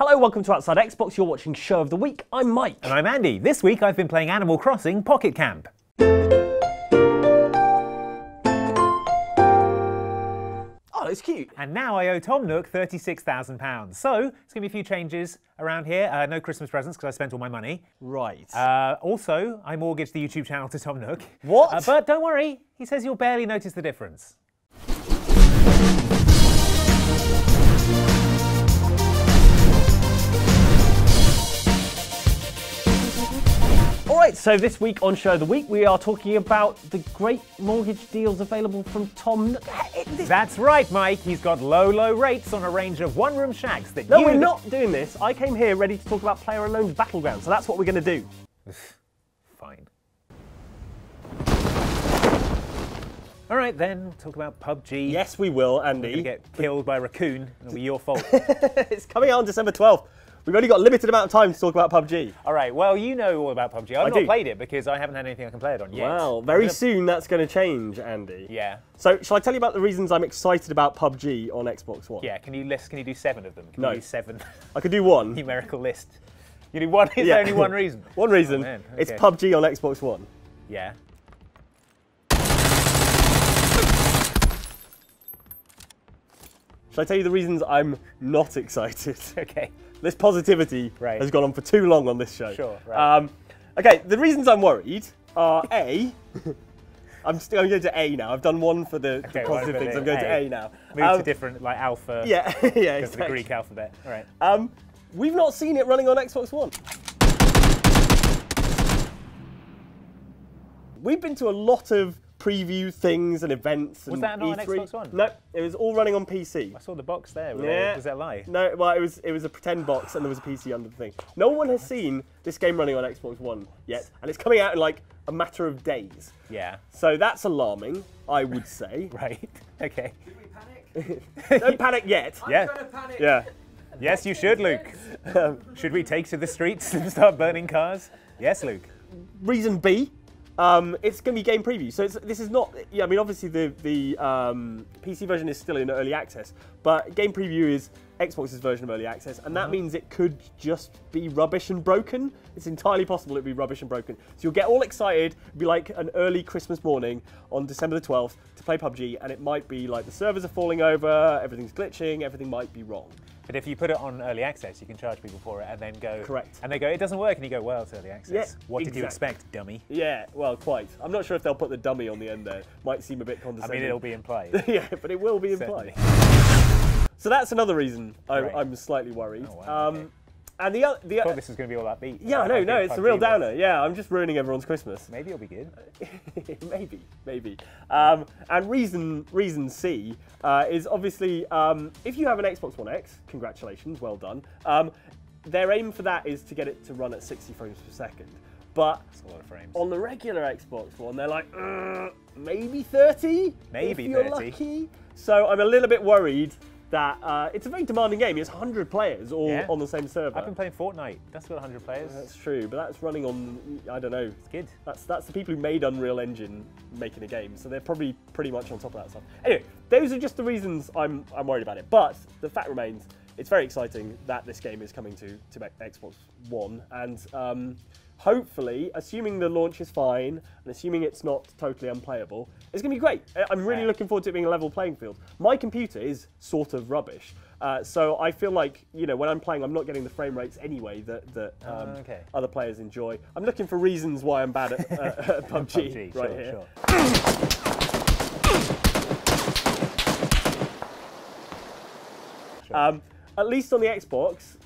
Hello, welcome to Outside Xbox. You're watching Show of the Week. I'm Mike. And I'm Andy. This week I've been playing Animal Crossing Pocket Camp. Oh, it's cute. And now I owe Tom Nook £36,000. So, there's going to be a few changes around here. Uh, no Christmas presents because I spent all my money. Right. Uh, also, I mortgaged the YouTube channel to Tom Nook. What? Uh, but don't worry, he says you'll barely notice the difference. Right, so this week on Show of the Week, we are talking about the great mortgage deals available from Tom That's right, Mike. He's got low, low rates on a range of one-room shacks that No, you... we're not doing this. I came here ready to talk about Player Unknown's Battleground, so that's what we're going to do. Fine. All right, then, talk about PUBG. Yes, we will, You're Andy. going to get killed by a raccoon. It'll be your fault. it's coming out on December 12th. We've only got a limited amount of time to talk about PUBG. All right, well, you know all about PUBG. I've I not do. played it because I haven't had anything I can play it on yet. Wow, very gonna- soon that's going to change, Andy. Yeah. So, shall I tell you about the reasons I'm excited about PUBG on Xbox One? Yeah, can you list? Can you do seven of them? Can No. you do seven I could do one. numerical list? You do one. Is Yeah. there only one reason? one reason. Oh, man, It's. PUBG on Xbox One. Yeah. Shall I tell you the reasons I'm not excited? Okay. This positivity Right. has gone on for too long on this show. Sure, right. Um, okay, the reasons I'm worried are A. I'm still I'm going to A now. I've done one for the, the Okay, one positive for things. I'm going to A. A now. Move Um, to different like alpha. Yeah, yeah, Because of the. Greek alphabet. All right. Um, we've not seen it running on Xbox One. We've been to a lot of preview things and events. Was and that not on E3. Xbox One? No, it was all running on PC. I saw the box there. Were Yeah. they- Does that lie? No, well, it was it was a pretend box and there was a PC under the thing. No one has seen this game running on Xbox One yet, and it's coming out in like a matter of days. Yeah. So that's alarming, I would say. Right. Okay. Should we panic? Don't panic yet. Yeah. Yeah. Yes, you should, Luke. should we take to the streets and start burning cars? Yes, Luke. Reason B, um, it's going to be game preview. So it's, this is not. Yeah, I mean, obviously the the um, PC version is still in early access, but game preview is Xbox's version of early access, and that means it could just be rubbish and broken. It's entirely possible it'd be rubbish and broken. So you'll get all excited, it'd be like an early Christmas morning on December the 12th to play PUBG, and it might be like the servers are falling over, everything's glitching, everything might be wrong. But if you put it on early access, you can charge people for it and then go. Correct. And they go, it doesn't work, and you go, well, it's early access. Yeah, what did you expect, dummy? Yeah, well, quite. I'm not sure if they'll put the dummy on the end there. Might seem a bit condescending. I mean, it'll be implied. yeah, but it will be implied. Certainly. So that's another reason I, Right. I'm slightly worried. Oh, wow, um, okay. And the other, the I thought this was going to be all upbeat. yeah, I no, no, it's a real was- downer. Yeah, I'm just ruining everyone's Christmas. Maybe it'll be good. maybe, maybe. Um, and reason, reason C uh, is obviously um, if you have an Xbox One X, congratulations, well done. Um, their aim for that is to get it to run at 60 frames per second. But It's a lot of frames. on the regular Xbox One, they're like, "Uh, maybe 30? Maybe if you're 30. lucky. So I'm a little bit worried that uh, it's a very demanding game. It's 100 players all Yeah. on the same server. I've been playing Fortnite. That's got 100 players. That's true, but that's running on, I don't know. It's good. That's that's the people who made Unreal Engine making a game, so they're probably pretty much on top of that stuff. Anyway, those are just the reasons I'm I'm worried about it. But the fact remains, it's very exciting that this game is coming to to Xbox One, and um, hopefully, assuming the launch is fine and assuming it's not totally unplayable, it's going to be great. I'm really looking forward to it being a level playing field. My computer is sort of rubbish. Uh, so I feel like you know when I'm playing, I'm not getting the frame rates anyway that that um, Ah, okay. other players enjoy. I'm looking for reasons why I'm bad at, uh, at PUBG, PUBG, right sure, here. sure. Um, at least on the Xbox,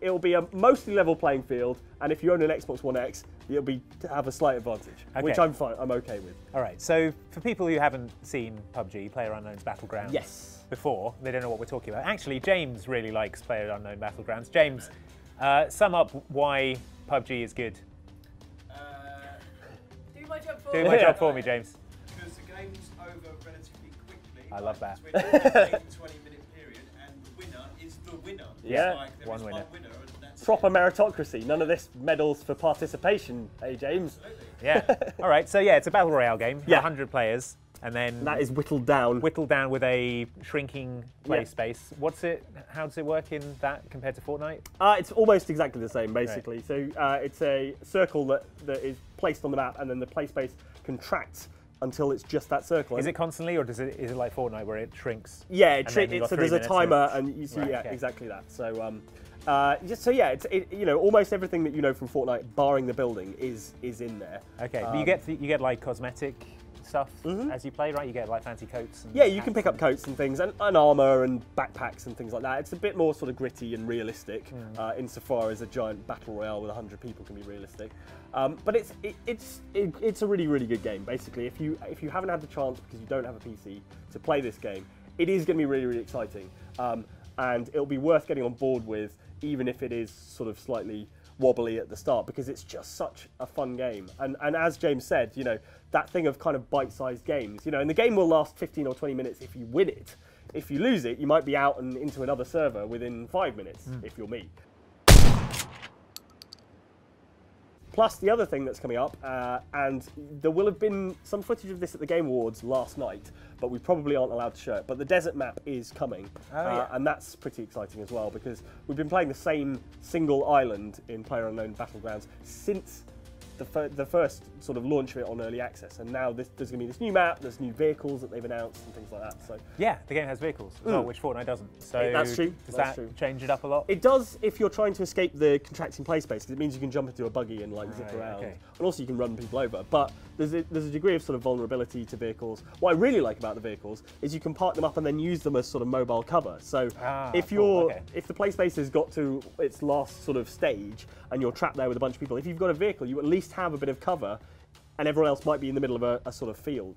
it'll be a mostly level playing field, and if you own an Xbox One X, you'll be have a slight advantage, which I'm fine. I'm okay with. All right. So for people who haven't seen PUBG, Player Unknown's Battlegrounds, Yes. before, they don't know what we're talking about. Actually, James really likes Player Unknown Battlegrounds. James, uh, sum up why PUBG is good. Uh, do my job for Do me. my job for me, James. Because the game's over relatively quickly. I love that. the winner. Yeah. like there One is winner. one winner, and that's Proper it. meritocracy. None of this medals for participation, hey James. Yeah. All right. So yeah, it's a battle royale game. Yeah. 100 players. and then That is whittled down. whittled down with a shrinking play Yeah. space. What's it? How does it work in that compared to Fortnite? Uh, it's almost exactly the same, basically. So uh, it's a circle that, that is placed on the map, and then the play space contracts until it's just that circle. Is it constantly, or does it is it like Fortnite where it shrinks? Yeah, it And so there's a timer, to- and you see, Right, yeah, okay. exactly that. So, um, uh, just, so yeah, it's it, you know almost everything that you know from Fortnite, barring the building, is is in there. Okay, but Um, you get you get like cosmetic stuff as you play, right? You get like fancy coats. And. Yeah, you can pick up coats and things, and, and armor and backpacks and things like that. It's a bit more sort of gritty and realistic, Hmm. uh, insofar as a giant battle royale with 100 people can be realistic. Um, but it's it, it's it, it's a really really good game. Basically, if you if you haven't had the chance because you don't have a PC to play this game, it is going to be really really exciting, um, and it'll be worth getting on board with, even if it is sort of slightly wobbly at the start because it's just such a fun game. And and as James said, you know, that thing of kind of bite-sized games, you know, and the game will last 15 or 20 minutes if you win it. If you lose it, you might be out and into another server within 5 minutes hmm. if you're me. Plus, the other thing that's coming up, uh, and there will have been some footage of this at the Game Awards last night, but we probably aren't allowed to show it. But the desert map is coming, Oh, uh, yeah. and that's pretty exciting as well because we've been playing the same single island in PlayerUnknown Battlegrounds since the, the first sort of launch of it on early access, and now this, there's going to be this new map, there's new vehicles that they've announced and things like that. So Yeah, the game has vehicles as well, which Fortnite doesn't. So Mm. that's true, Does that's that true. change it up a lot? It does if you're trying to escape the contracting play space, because it means you can jump into a buggy and like zip around, okay. and also you can run people over. But there's a, there's a degree of sort of vulnerability to vehicles. What I really like about the vehicles is you can park them up and then use them as sort of mobile cover. So Ah, if cool, you're okay. if the play space has got to its last sort of stage and you're trapped there with a bunch of people, if you've got a vehicle, you at least have a bit of cover, and everyone else might be in the middle of a, a sort of field.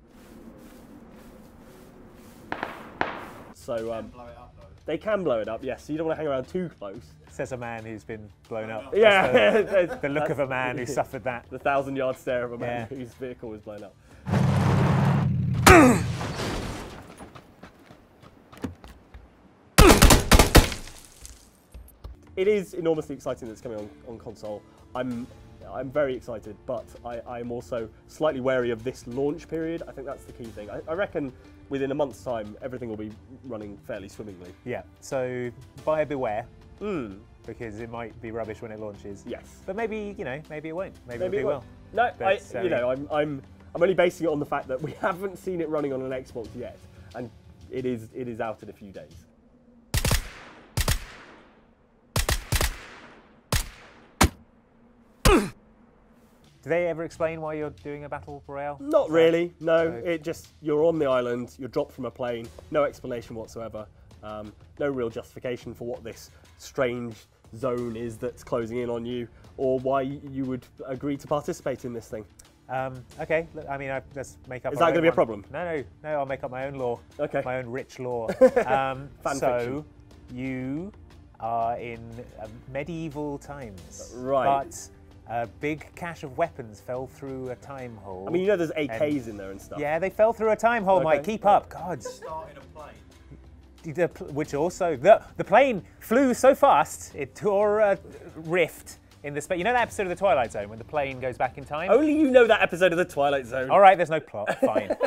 So um, Blow it up they can blow it up, yes. So you don't want to hang around too close. Says a man who's been blown up. Yeah, the, the look of a man who suffered that. the thousand yard stare of a man Yeah. whose vehicle was blown up. it is enormously exciting that it's coming on, on console. I'm I'm very excited, but I, I'm also slightly wary of this launch period. I think that's the key thing. I, I reckon within a month's time, everything will be running fairly swimmingly. Yeah. So buyer beware, Mm, because it might be rubbish when it launches. yes. But maybe you know, maybe it won't. Maybe, Maybe it'll it do will. well. No, I, But, you know, I'm, I'm, I'm only basing it on the fact that we haven't seen it running on an Xbox yet, and it is, it is out in a few days. Do they ever explain why you're doing a battle royale? Not really. No, So- it just you're on the island, you're dropped from a plane, no explanation whatsoever, um, no real justification for what this strange zone is that's closing in on you, or why you would agree to participate in this thing. Um, okay, I mean, I, let's make up. Is that gonna own be a problem? No, no, no. I'll make up my own law. Okay. My own rich law. Um, so fiction. you are in uh, medieval times, Right. But a big cache of weapons fell through a time hole. I mean, you know, there's AKs in there and stuff. yeah, they fell through a time hole. Mike, keep up. God, Starting a plane. which also the the plane flew so fast it tore a rift in the space. You know that episode of the Twilight Zone when the plane goes back in time? Only you know that episode of the Twilight Zone. All right, there's no plot. Fine.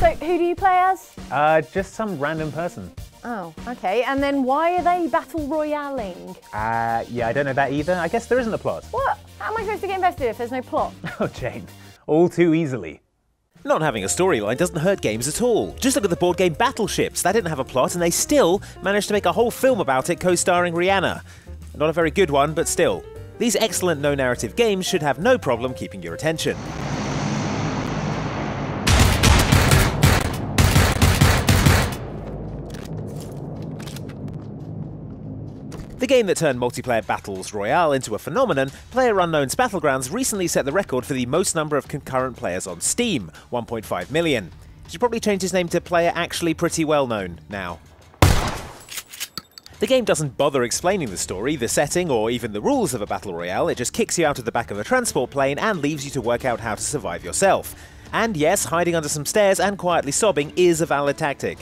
So, who do you play as? uh, just some random person. Oh, okay. And then why are they battle royaling? Uh, yeah, I don't know that either. I guess there isn't a plot. What? How am I supposed to get invested if there's no plot? Oh, Jane, all too easily. Not having a storyline doesn't hurt games at all. Just look at the board game Battleships. That didn't have a plot, and they still managed to make a whole film about it co starring Rihanna. Not a very good one, but still. These excellent no narrative games should have no problem keeping your attention. Game that turned multiplayer battles royale into a phenomenon, PlayerUnknown's Battlegrounds recently set the record for the most number of concurrent players on Steam, 1.5 million. Should probably change his name to Player Actually Pretty Well Known now. The game doesn't bother explaining the story, the setting, or even the rules of a battle royale, it just kicks you out of the back of a transport plane and leaves you to work out how to survive yourself. And yes, hiding under some stairs and quietly sobbing is a valid tactic.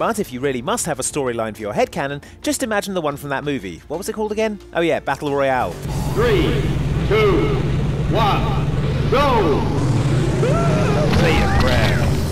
But if you really must have a storyline for your headcanon, just imagine the one from that movie. What was it called again? Oh yeah, Battle Royale. Three, two, one.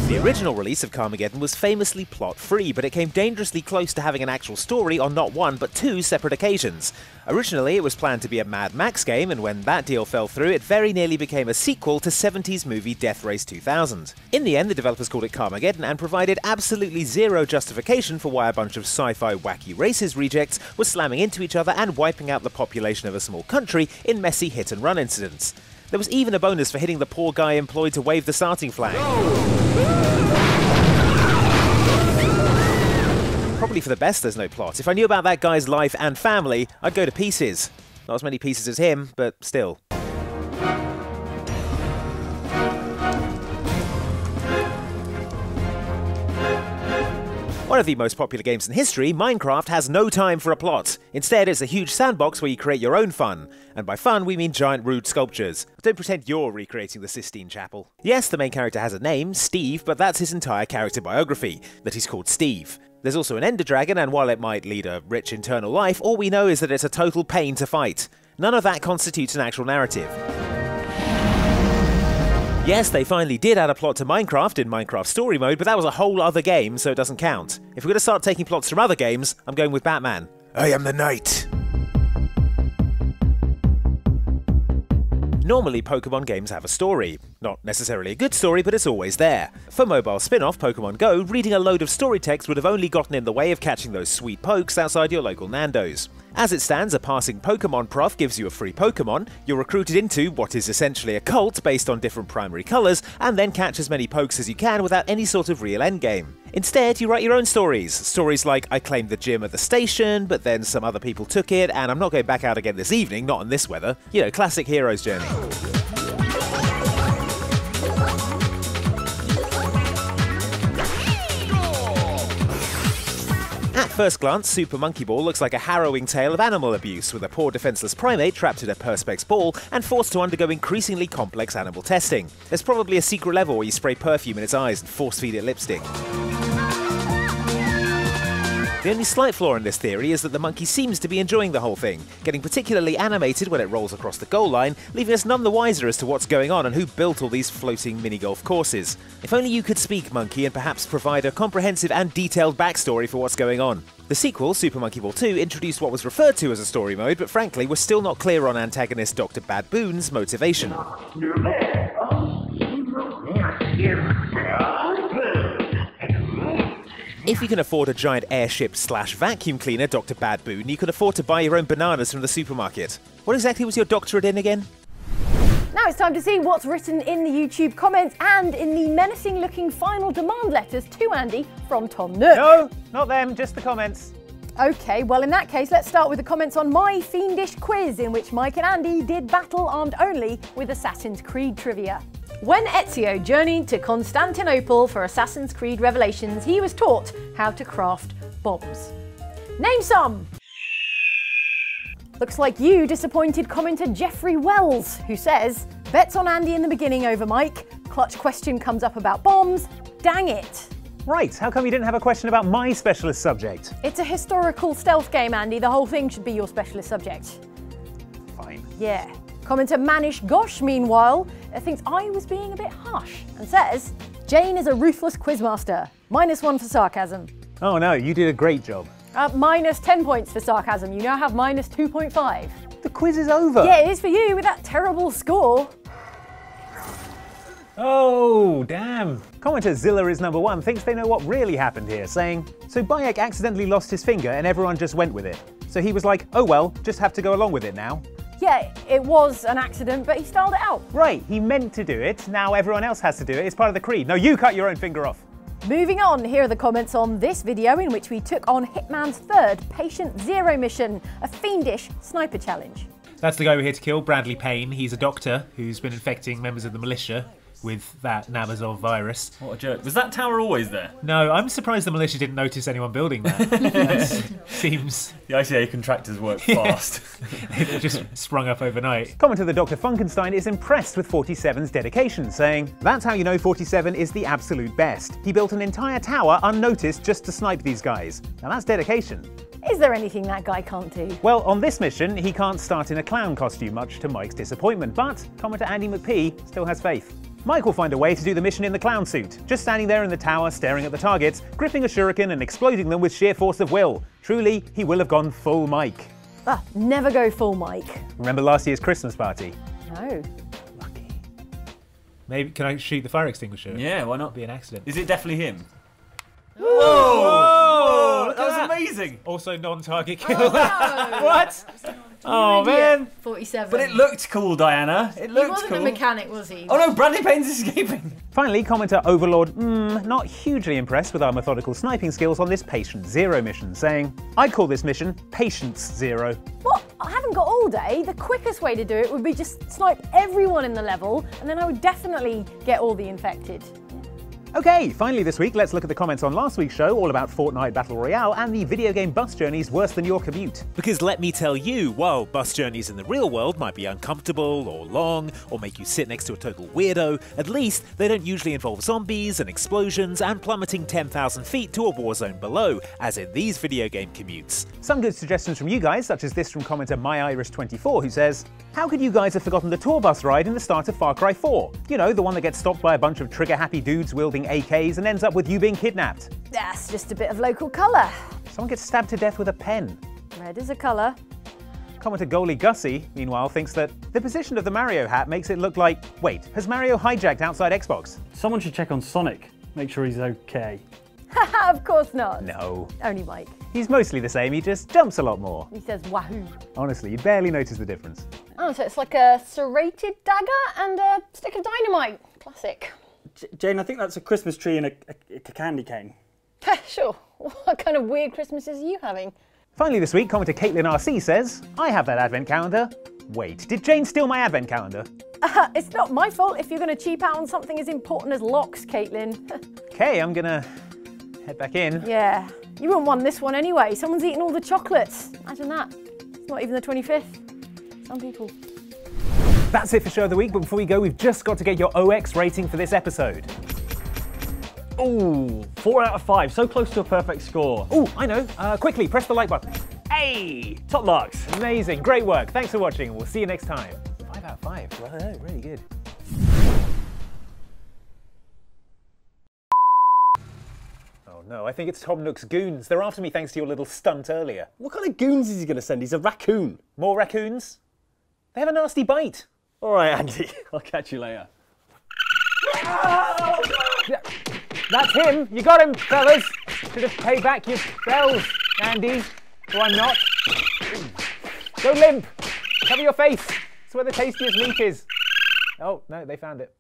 The original release of Carmageddon was famously plot free, but it came dangerously close to having an actual story on not one but two separate occasions. Originally, it was planned to be a Mad Max game, and when that deal fell through, it very nearly became a sequel to 70s movie Death Race 2000. In the end, the developers called it Carmageddon and provided absolutely zero justification for why a bunch of sci fi wacky races rejects were slamming into each other and wiping out the population of a small country in messy hit and run incidents. There was even a bonus for hitting the poor guy employed to wave the starting flag. Probably for the best there's no plot. If I knew about that guy's life and family, I'd go to pieces. Not as many pieces as him, but still. One of the most popular games in history, Minecraft has no time for a plot. Instead, it's a huge sandbox where you create your own fun. And by fun, we mean giant rude sculptures. Don't pretend you're recreating the Sistine Chapel. Yes, the main character has a name, Steve, but that's his entire character biography, that he's called Steve. There's also an Ender Dragon, and while it might lead a rich internal life, all we know is that it's a total pain to fight. None of that constitutes an actual narrative. Yes, they finally did add a plot to Minecraft in Minecraft Story Mode, but that was a whole other game, so it doesn't count. If we're going to start taking plots from other games, I'm going with Batman. I am the Knight. Normally, Pokemon games have a story. Not necessarily a good story, but it's always there. For mobile spin off Pokemon Go, reading a load of story text would have only gotten in the way of catching those sweet pokes outside your local Nando's. As it stands, a passing Pokemon prof gives you a free Pokemon, you're recruited into what is essentially a cult based on different primary colours, and then catch as many pokes as you can without any sort of real endgame. Instead, you write your own stories. Stories like, I claimed the gym at the station, but then some other people took it, and I'm not going back out again this evening, not in this weather. You know, classic hero's journey. At first glance, Super Monkey Ball looks like a harrowing tale of animal abuse, with a poor defenseless primate trapped in a Perspex ball and forced to undergo increasingly complex animal testing. There's probably a secret level where you spray perfume in its eyes and force feed it lipstick. The only slight flaw in this theory is that the monkey seems to be enjoying the whole thing, getting particularly animated when it rolls across the goal line, leaving us none the wiser as to what's going on and who built all these floating mini golf courses. If only you could speak, Monkey, and perhaps provide a comprehensive and detailed backstory for what's going on. The sequel, Super Monkey Ball 2, introduced what was referred to as a story mode, but frankly, we're still not clear on antagonist Dr. Bad Boon's motivation. If you can afford a giant airship slash vacuum cleaner, Dr. Bad Boon, you can afford to buy your own bananas from the supermarket. What exactly was your doctorate in again? Now it's time to see what's written in the YouTube comments and in the menacing looking final demand letters to Andy from Tom Nook. No, not them, just the comments. Okay, well, in that case, let's start with the comments on my fiendish quiz, in which Mike and Andy did battle armed only with Assassin's Creed trivia. When Ezio journeyed to Constantinople for Assassin's Creed Revelations, he was taught how to craft bombs. Name some! Looks like you disappointed commenter Jeffrey Wells, who says, Bets on Andy in the beginning over Mike, clutch question comes up about bombs, dang it. Right, how come you didn't have a question about my specialist subject? It's a historical stealth game, Andy. The whole thing should be your specialist subject. Fine. Yeah. Commenter Manish Gosh, meanwhile, thinks I was being a bit harsh and says, Jane is a ruthless quizmaster. Minus one for sarcasm. Oh no, you did a great job. Uh, minus 10 points for sarcasm. You now have minus 2.5. The quiz is over. Yeah, it is for you with that terrible score. Oh, damn. Commenter Zilla is number one thinks they know what really happened here, saying, So Bayek accidentally lost his finger and everyone just went with it. So he was like, oh well, just have to go along with it now. Yeah, it was an accident, but he styled it out. Right, he meant to do it, now everyone else has to do it, it's part of the creed. No, you cut your own finger off. Moving on, here are the comments on this video in which we took on Hitman's third Patient Zero mission, a fiendish sniper challenge. That's the guy we're here to kill, Bradley Payne. He's a doctor who's been infecting members of the militia with that Nabazov virus. What a joke. Was that tower always there? No, I'm surprised the militia didn't notice anyone building that. that seems The ICA contractors work fast. it just sprung up overnight. Commenter the Dr. Funkenstein is impressed with 47's dedication, saying, That's how you know 47 is the absolute best. He built an entire tower unnoticed just to snipe these guys. Now that's dedication. Is there anything that guy can't do? Well, on this mission, he can't start in a clown costume, much to Mike's disappointment, but commenter Andy McPhee still has faith. Mike will find a way to do the mission in the clown suit, just standing there in the tower staring at the targets, gripping a shuriken and exploding them with sheer force of will. Truly, he will have gone full Mike. Ah, never go full Mike. Remember last year's Christmas party? No. Lucky. Maybe can I shoot the fire extinguisher? Yeah, why not? Be an accident. Is it definitely him? Whoa! that was amazing. Also non-target kill. What? Oh man! 47. But it looked cool, Diana. It He looked wasn't cool. a mechanic, was he? oh no, Bradley Payne's escaping. Finally, commenter Overlord, mm, not hugely impressed with our methodical sniping skills on this Patient Zero mission, saying, I'd call this mission Patience Zero. What? I haven't got all day. The quickest way to do it would be just snipe everyone in the level, and then I would definitely get all the infected. Okay, finally this week, let's look at the comments on last week's show all about Fortnite Battle Royale and the video game bus journeys worse than your commute. Because let me tell you, while bus journeys in the real world might be uncomfortable or long or make you sit next to a total weirdo, at least they don't usually involve zombies and explosions and plummeting 10,000 feet to a war zone below, as in these video game commutes. Some good suggestions from you guys, such as this from commenter MyIris24, who says, How could you guys have forgotten the tour bus ride in the start of Far Cry 4? You know, the one that gets stopped by a bunch of trigger happy dudes wielding AKs and ends up with you being kidnapped. That's just a bit of local colour. Someone gets stabbed to death with a pen. Red is a colour. Commenter Goalie Gussie, meanwhile, thinks that the position of the Mario hat makes it look like, wait, has Mario hijacked outside Xbox? Someone should check on Sonic, make sure he's okay. Haha, of course not. No. Only Mike. He's mostly the same, he just jumps a lot more. He says wahoo. Honestly, you'd barely notice the difference. Oh, so it's like a serrated dagger and a stick of dynamite. Classic. J- Jane, I think that's a Christmas tree and a, a, a candy cane. sure. What kind of weird Christmases are you having? Finally this week, commenter Caitlin RC says, I have that advent calendar. Wait, did Jane steal my advent calendar? Uh, it's not my fault if you're going to cheap out on something as important as locks, Caitlin. Okay, I'm gonna head back in. yeah. You wouldn't want this one anyway. Someone's eating all the chocolates. Imagine that. It's not even the 25th. Some people. That's it for Show of the Week, but before we go, we've just got to get your OX rating for this episode. Ooh, four out of five, so close to a perfect score. Oh, I know. Uh, quickly, press the like button. Hey! Top marks. Amazing, great work. Thanks for watching, and we'll see you next time. Five out of five. Well, really good. No, I think it's Tom Nook's goons. They're after me thanks to your little stunt earlier. What kind of goons is he going to send? He's a raccoon. More raccoons? They have a nasty bite. All right, Andy. I'll catch you later. That's him. You got him, fellas. Should have paid back your bells, Andy. Or I'm not. Go limp. Cover your face. It's where the tastiest meat is. Oh, no, they found it.